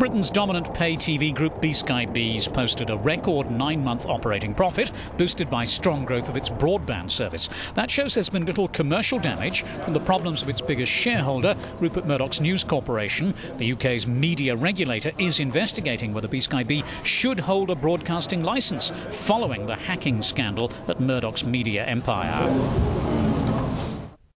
Britain's dominant pay TV group BSkyB's posted a record nine month operating profit, boosted by strong growth of its broadband service. That shows there's been little commercial damage from the problems of its biggest shareholder, Rupert Murdoch's News Corporation. The UK's media regulator is investigating whether BSkyB should hold a broadcasting licence following the hacking scandal at Murdoch's media empire.